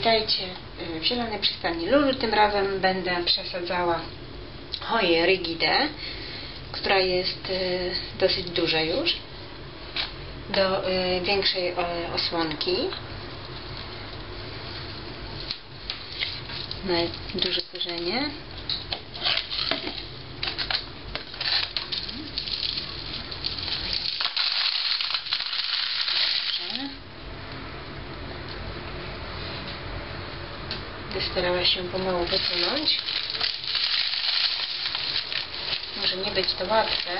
Witajcie w Zielonej Przystani Lulu. Tym razem będę przesadzała hoję rigidę, która jest y, dosyć duża już, do y, większej osłonki. Ma duże korzenie. Będę starała się pomału wysunąć. Może nie być to łatwe.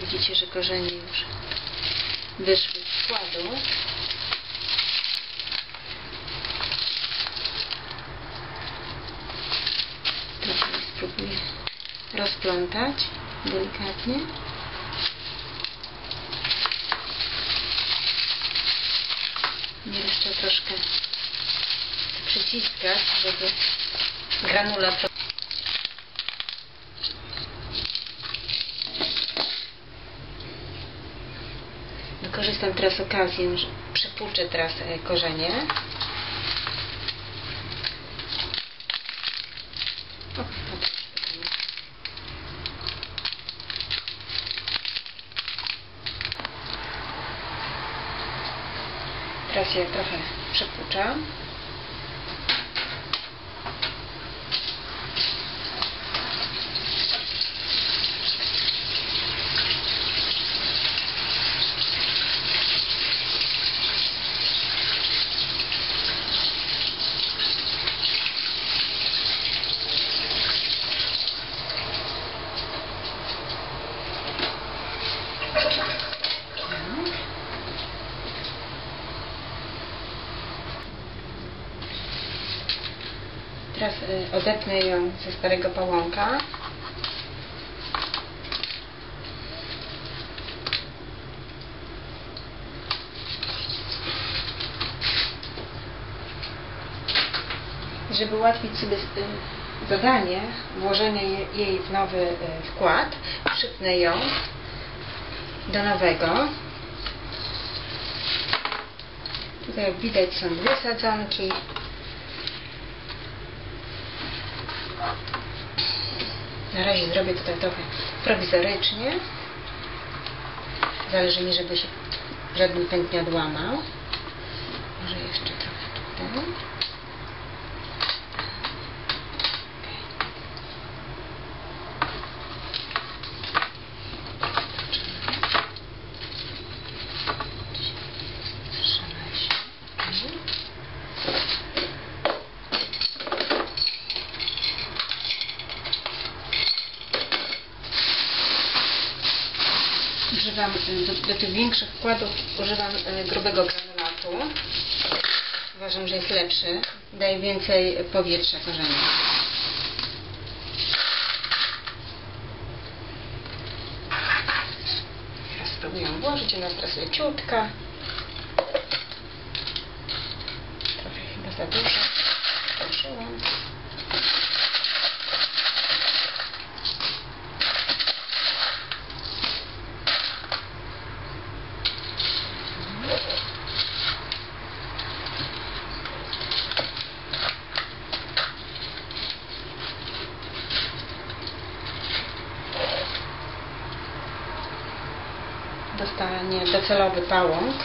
Widzicie, że korzenie już wyszły z składu. Trochę spróbuję rozplątać delikatnie. Jeszcze troszkę przyciskać, żeby granula Wykorzystam teraz okazję, że przypuczę teraz e, korzenie. Teraz je trochę przypuczam. Teraz y, odetnę ją ze starego pałąka. Żeby ułatwić sobie y, zadanie, włożenie jej w nowy y, wkład, przypnę ją do nowego. Tutaj widać są dwie sadzonki. Na razie zrobię tutaj trochę prowizorycznie. Zależy mi, żeby się żaden pęd nie odłamał. Może jeszcze trochę tutaj. używam do, do, tych większych wkładów używam e, grubego granulatu. Uważam, że jest lepszy. Daje więcej powietrza korzeniu. Spróbuję włożyć. Ona jest teraz leciutka. Dostanie docelowy pałąk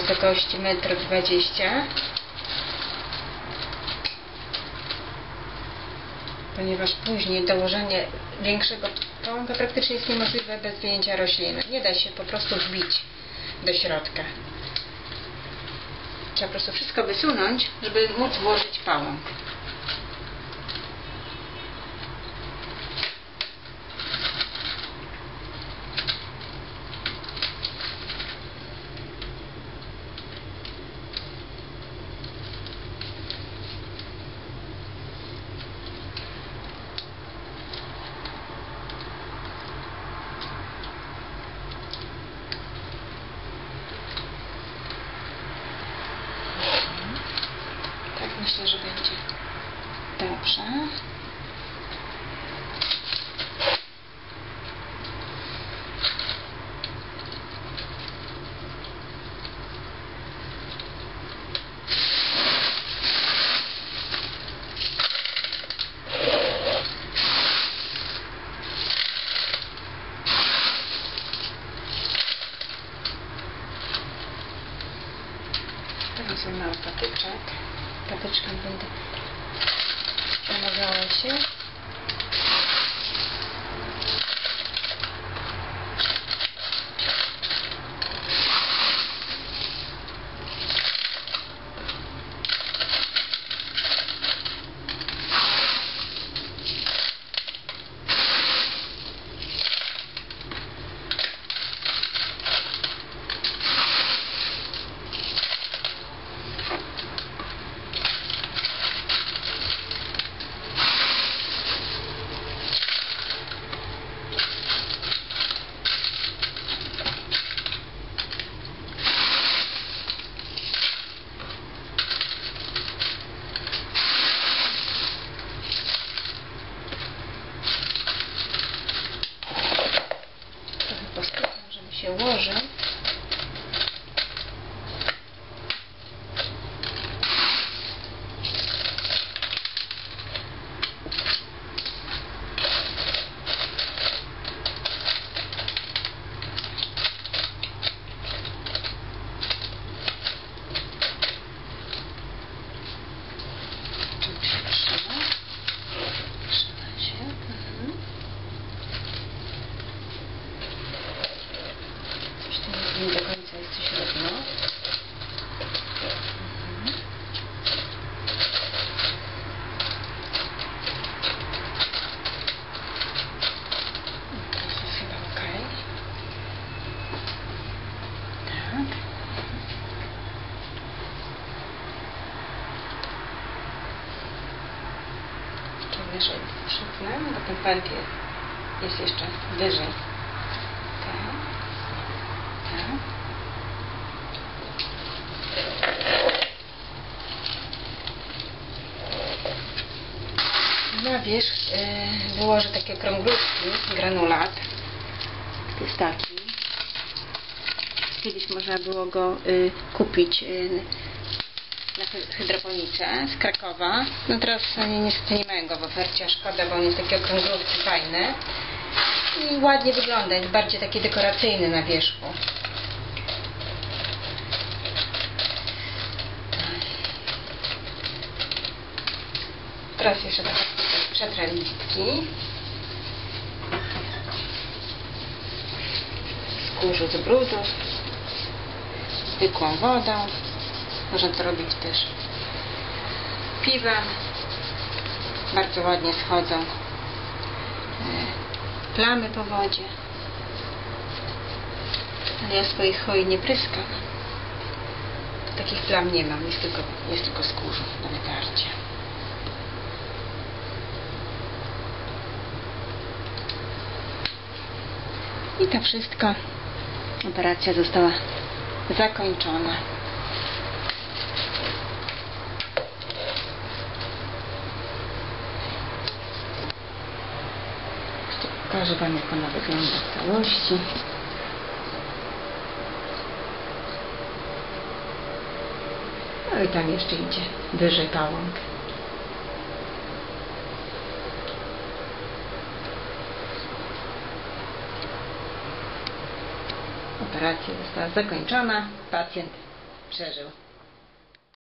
wysokości 1,20 m ponieważ później dołożenie większego pałąka praktycznie jest niemożliwe bez wyjęcia rośliny. Nie da się po prostu wbić do środka. Trzeba po prostu wszystko wysunąć, żeby móc włożyć pałąk. proszę. Będzie mały patyczek. Patyczkiem będę zamazała się. Się ułożył. Tu się trzyma. Trzyma się. Mhm. Coś tam nie do końca jest coś równo. Mhm. To jest chyba ok. Tak. Jeszcze wyżej przypnę, bo ten pęd jest- jest jeszcze wyżej. Tak. Tak. Na wierzch y, wyłożę takie okrągłówki, granulat. Jest taki. Kiedyś można było go y, kupić y, na hy- hydroponice z Krakowa. No teraz niestety nie mają go w ofercie, a szkoda, bo on jest taki okrągłówki fajny. I ładnie wygląda, jest bardziej taki dekoracyjny na wierzchu. Teraz jeszcze tak przetrę listki. Z kurzu z brudu. Zwykłą wodą. Można to robić też piwem. Bardzo ładnie schodzą e, plamy po wodzie. Ale ja swoich choi nie pryskam. Takich plam nie mam, jest tylko, jest tylko z kurzu na I to wszystko. Operacja została zakończona. Pokażę Wam, jak ona wygląda w całości. No i tam jeszcze idzie wyżej pałąk. Operacja została zakończona. Pacjent przeżył.